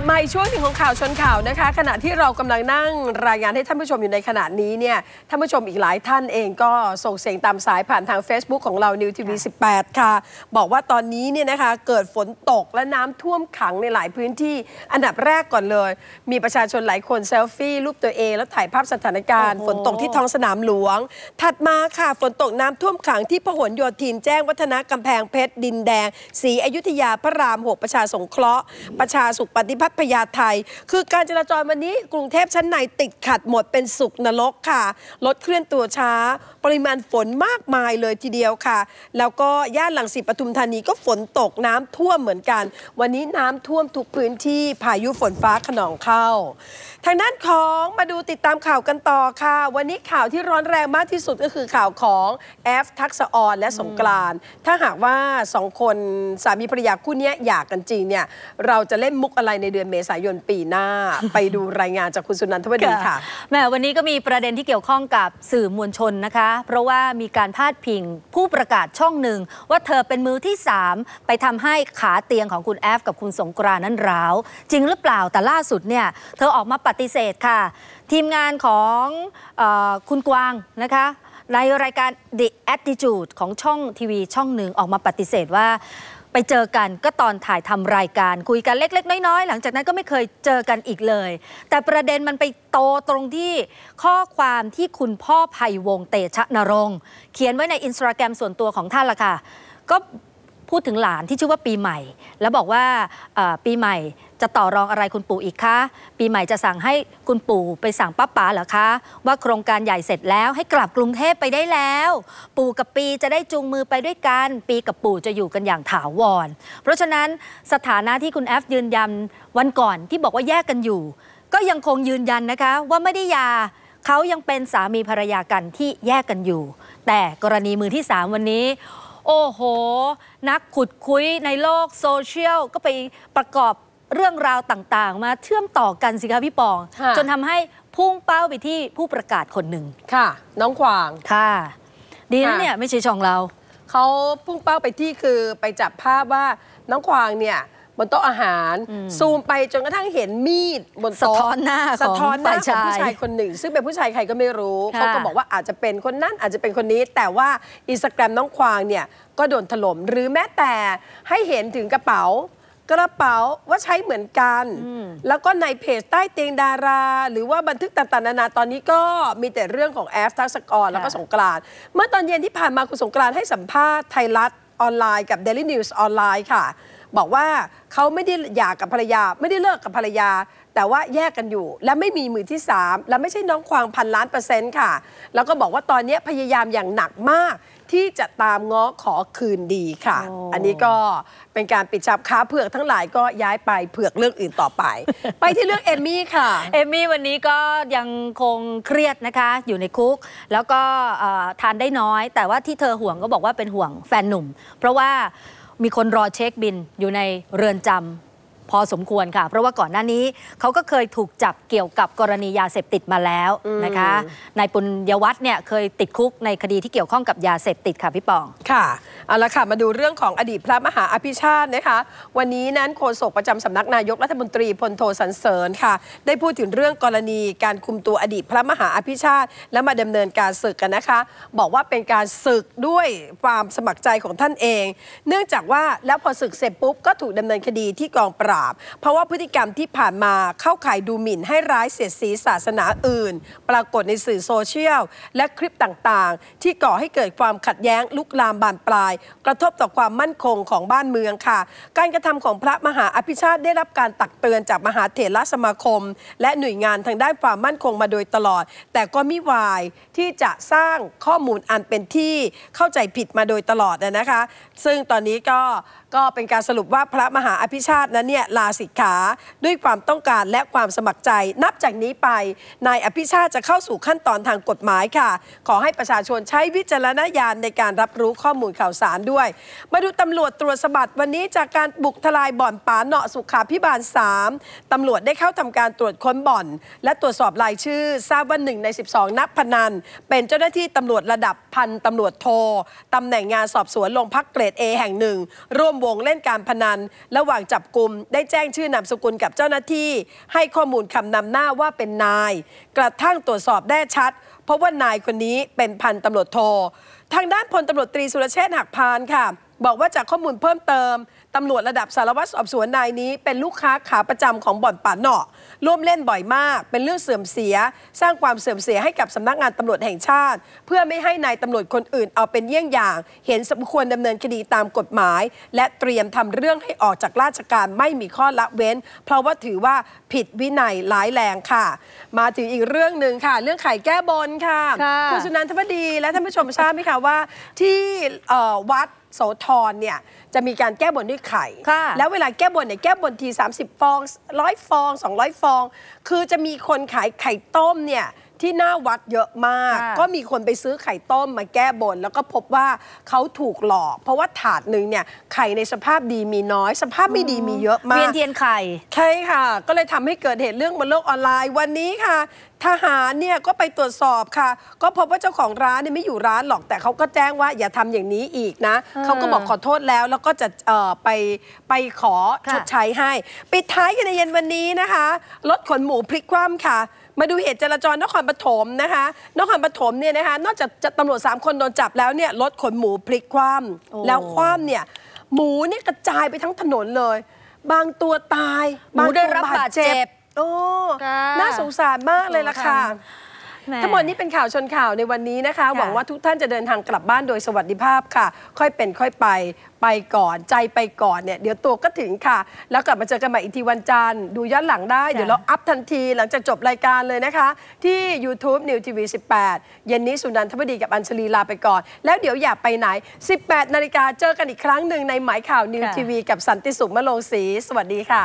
ลับมาอีกช่วงหนึ่งของข่าวชนข่าวนะคะ ขณะที่เรากำลังนั่งรายงานให้ท่านผู้ชมอยู่ในขณะนี้เนี่ยท่านผู้ชมอีกหลายท่านเองก็ส่งเสียงตามสายผ่านทาง Facebook ของเรานิวทีวี18 ค่ะ บอกว่าตอนนี้เนี่ยนะคะเกิดฝนตกและน้ำท่วมขังในหลายพื้นที่ อันดับแรกก่อนเลย มีประชาชนหลายคนเซลฟี่รูปตัวเอง แล้วถ่ายภาพสถานการณ์โอ้โหฝนตกที่ท้องสนามหลวง ถัดมาค่ะฝนตกน้ำท่วมขังที่พหลโยธินแจ้งวัฒนะกำแพงเพชรดินแดงศรีอยุธยาพระรามหกประชาสงเคราะห์ประชาสุขปฏิพัฒน์พญาไทคือการจราจรวันนี้กรุงเทพชั้นในติดขัดหมดเป็นสุขนรกค่ะ รถเคลื่อนตัวช้า ปริมาณฝนมากมายเลยทีเดียวค่ะ แล้วก็ย่านหลังสิตปทุมธานีก็ฝนตกน้ำท่วมเหมือนกัน วันนี้น้ำท่วมทุกพื้นที่พายุฝนฟ้าขนองเข้า ทางด้านของมาดูติดตามข่าวกันต่อค่ะ วันนี้ข่าวที่ร้อนแรงมากที่สุดก็คือข่าวของแอฟทักษออนและสงกรานถ้าหากว่าสองคนสามีภรรยาคู่นี้อยากกันจริงเนี่ยเราจะเล่นมุกอะไรในเดือนเมษายนปีหน้า ไปดูรายงานจากคุณสุนันทวดีค่ะแหมวันนี้ก็มีประเด็นที่เกี่ยวข้องกับสื่อมวลชนนะคะ เพราะว่ามีการพาดพิงผู้ประกาศช่องหนึ่ง ว่าเธอเป็นมือที่ 3 ไปทำให้ขาเตียงของคุณแอฟกับคุณสงกรานต์นั้นร้าว จริงหรือเปล่าแต่ล่าสุดเนี่ยเธอออกมาปฏิเสธค่ะ ทีมงานของเออคุณกวางนะคะในรายการ The Attitude ของช่องทีวีช่องหนึ่งออกมาปฏิเสธว่า ไปเจอกันก็ตอนถ่ายทำรายการคุยกันเล็ก ๆ น้อยๆ หลังจากนั้นก็ไม่เคยเจอกันอีกเลย แต่ประเด็นมันไปโตตรงที่ข้อความที่คุณพ่อไผ่วงเตชะนรงเขียนไว้ในอินสตาแกรมส่วนตัวของท่านละค่ะ ก็ พูดถึงหลานที่ชื่อว่าปีใหม่ แล้วบอกว่าปีใหม่จะต่อรองอะไรคุณปู่อีกคะ ปีใหม่จะสั่งให้คุณปู่ไปสั่งป้าป๋าเหรอคะ ว่าโครงการใหญ่เสร็จแล้วให้กลับกรุงเทพไปได้แล้ว ปู่กับปีจะได้จูงมือไปด้วยกัน ปีกับปู่จะอยู่กันอย่างถาวร เพราะฉะนั้นสถานะที่คุณแอฟยืนยันวันก่อนที่บอกว่าแยกกันอยู่ ก็ยังคงยืนยันนะคะ ว่าไม่ได้ยาเขายังเป็นสามีภรรยากันที่แยกกันอยู่ แต่กรณีมือที่ 3 วันนี้ โอ้โห นักขุดคุยในโลกโซเชียลก็ไปประกอบเรื่องราวต่างๆ มาเชื่อมต่อกันสิคะพี่ปองค่ะจนทำให้พุ่งเป้าไปที่ผู้ประกาศคนหนึ่งค่ะ น้องขวางค่ะ ดีนะค่ะเนี่ยไม่ใช่ช่องเรา เขาพุ่งเป้าไปที่คือไปจับภาพว่าน้องควางเนี่ย บนโต๊ะอาหาร ซูมไปจนกระทั่งเห็นมีดบนโต๊ะสะท้อนหน้าของสะท้อนหน้าฝ่ายของชายผู้ชายคนหนึ่ง ซึ่งเป็นผู้ชายใครก็ไม่รู้ค่ะเขาก็บอกว่าอาจจะเป็นคนนั้นอาจจะเป็นคนนี้ แต่ว่าอินสตาแกรมน้องควางเนี่ยก็โดนถล่มหรือแม้แต่ให้เห็นถึงกระเป๋ากระเป๋าว่าใช้เหมือนกัน แล้วก็ในเพจใต้เตียงดารา หรือว่าบันทึกต่างๆนานาตอนนี้ก็มีแต่เรื่องของแอฟทักษกรแล้วก็สงกรานต์เมื่อตอนเย็นที่ผ่านมาคุณสงกรานต์ให้สัมภาษณ์ไทยรัฐออนไลน์กับ Daily News ออนไลน์ค่ะ บอกว่าเขาไม่ได้หย่ากับภรรยา ไม่ได้เลิกกับภรรยา แต่ว่าแยกกันอยู่ และไม่มีมือที่ 3 และไม่ใช่น้องควางพันล้านเปอร์เซ็นต์ค่ะ แล้วก็บอกว่าตอนนี้พยายามอย่างหนักมากที่จะตามง้อขอคืนดีค่ะโอ้อันนี้ก็เป็นการปิดชับค้าเผือกทั้งหลายก็ย้ายไปเผือกเรื่องอื่นต่อไป ไปที่เรื่องเอมมี่ค่ะ เอมมี่วันนี้ก็ยังคงเครียดนะคะ อยู่ในคุก แล้วก็เอ่อทานได้น้อย แต่ว่าที่เธอห่วงก็บอกว่าเป็นห่วงแฟนหนุ่ม เพราะว่า มีคนรอเช็คบินอยู่ในเรือนจำ พอสมควรค่ะ เพราะว่าก่อนหน้านี้เขาก็เคยถูกจับเกี่ยวกับกรณียาเสพติดมาแล้วนะคะนายปุญญวัฒน์เนี่ยเคยติดคุกในคดีที่เกี่ยวข้องกับยาเสพติดค่ะพี่ปองค่ะเอาละค่ะมาดูเรื่องของอดีตพระมหาอภิชาตินะคะ วันนี้นั้นโฆษกประจำสำนักนายกรัฐมนตรีพลโทสันเสริญค่ะ ได้พูดถึงเรื่องกรณีการคุมตัวอดีตพระมหาอภิชาติ และมาดำเนินการศึกกันนะคะ บอกว่าเป็นการศึกด้วยความสมัครใจของท่านเอง เนื่องจากว่าแล้วพอศึกเสร็จปุ๊บก็ถูกดำเนินคดีที่กองปราบเพราะว่าพฤติกรรมที่ผ่านมาเข้าข่ายดูหมิ่นให้ร้ายเสียดสีศาสนาอื่น ปรากฏในสื่อโซเชียล และคลิปต่างๆ ที่ก่อให้เกิดความขัดแย้งลุกลามบานปลาย กระทบต่อความมั่นคงของบ้านเมืองค่ะ การกระทำของพระมหาอภิชาติได้รับการตักเตือนจากมหาเถรสมาคม และหน่วยงานทางด้านความมั่นคงมาโดยตลอด แต่ก็มิวายที่จะสร้างข้อมูลอันเป็นที่เข้าใจผิดมาโดยตลอดนะคะ ซึ่งตอนนี้ก็ ก็เป็นการสรุปว่าพระมหาอภิชาตินั้นเนี่ยลาสิกขาด้วยความต้องการและความสมัครใจ นับจากนี้ไปนายอภิชาติจะเข้าสู่ขั้นตอนทางกฎหมายค่ะ ขอให้ประชาชนใช้วิจารณญาณในการรับรู้ข้อมูลข่าวสารด้วย มาดูตำรวจตรวจสบัดวันนี้จากการบุกทลายบ่อนป่าเนาะสุขาพิบาล 3ตำรวจได้เข้าทำการตรวจค้นบ่อน และตรวจสอบรายชื่อ ทราบว่าหนึ่งใน 12 นักพนัน เป็นเจ้าหน้าที่ตำรวจระดับพันตำรวจโทตำแหน่งงานสอบสวนโรงพักเกรด A แห่งหนึ่งร่วมวงเล่นการพนัน ระหว่างจับกลุ่มได้แจ้งชื่อนามสกุลกับเจ้าหน้าที่ ให้ข้อมูลคำนำหน้าว่าเป็นนาย กระทั่งตรวจสอบได้ชัด เพราะว่านายคนนี้เป็นพันตำรวจโททางด้านพลตำรวจตรีสุรเชษฐ์หักพานค่ะ บอกว่าจากข้อมูลเพิ่มเติมตำรวจระดับสารวัตรสอบสวนนายนี้ เป็นลูกค้าขาประจำของบ่อนป่าเนาะร่วมเล่นบ่อยมาก เป็นเรื่องเสื่อมเสีย สร้างความเสื่อมเสียให้กับสำนักงานตำรวจแห่งชาติ เพื่อไม่ให้นายตำรวจคนอื่นเอาเป็นเยี่ยงอย่าง เห็นสมควรดำเนินคดีตามกฎหมาย และเตรียมทำเรื่องให้ออกจากราชการไม่มีข้อละเว้น เพราะว่าถือว่าผิดวินัยร้ายแรงค่ะ มาถึงอีกเรื่องหนึ่งค่ะ เรื่องไข่แก้บนค่ะค่ะณสุนันทวดีและท่านผู้ชมทราบไหมคะว่า ที่เอ่อวัด โสธรเนี่ยจะมีการแก้บนด้วยไข่ค่ะแล้วเวลาแก้บนเนี่ยแก้บนที 30 ฟอง100ฟอง 200 ฟอง คือจะมีคนขายไข่ต้มเนี่ย ที่หน้าวัดเยอะมากค่ะก็มีคนไปซื้อไข่ต้มมาแก้บน แล้วก็พบว่าเขาถูกหลอก เพราะว่าถาดหนึ่งเนี่ยไข่ในสภาพดีมีน้อย สภาพไม่ดีมีเยอะมากเวียนเทียนไข่ใช่ค่ะ ก็เลยทำให้เกิดเหตุเรื่องบนโลกออนไลน์วันนี้ค่ะทหารเนี่ยก็ไปตรวจสอบค่ะ ก็พบว่าเจ้าของร้านเนี่ยไม่อยู่ร้านหรอกแต่เขาก็แจ้งว่าอย่าทำอย่างนี้อีกนะเออเขาก็บอกขอโทษแล้วแล้วก็จะเอ่อไปไปขอค่ะชดใช้ให้ ปิดท้ายกันในเย็นวันนี้นะคะรถขนหมูพลิกคว่ำค่ะ มาดูเหตุจราจรนครปฐมนะคะนครปฐมเนี่ยนะคะนอกจากจะตำรวจ 3 คนโดนจับแล้วเนี่ยรถขนหมูพลิกคว่โอ้ำแล้วคว่ำเนี่ยหมูเนี่ยกระจายไปทั้งถนนเลย บางตัวตายหมูได้รับบาดเจ็บโอ้ค่ะน่าสงสารมากเลยล่ะค่ะแห ทั้งหมดนี้เป็นข่าวชนข่าวในวันนี้นะคะ หวังว่าทุกท่านจะเดินทางกลับบ้านโดยสวัสดิภาพค่ะ ค่อยเป็นค่อยไปไปก่อนใจไปก่อนเนี่ยเดี๋ยวตัวก็ถึงค่ะ แล้วกลับมาเจอกันใหม่อีกทีวันจันทร์ดูย้อนหลังได้ เดี๋ยวเราอัพทันทีหลังจากจบรายการเลยนะคะ ที่ YouTube New TV 18 เย็นนี้สุนันทบดีกับอัญชลีลาไปก่อน แล้วเดี๋ยวอย่าไปไหน 18 นาฬิกาเจอกันอีกครั้งหนึ่งในหมายข่าว New ค่ะ TV กับสันติสุขมะโลงศรีสวัสดีค่ะ